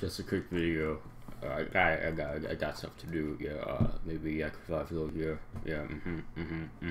just a quick video. Uh, I got, I got, I got stuff to do. Yeah, uh, maybe I could five a little here. Yeah, Mhm. Mhm. Mhm.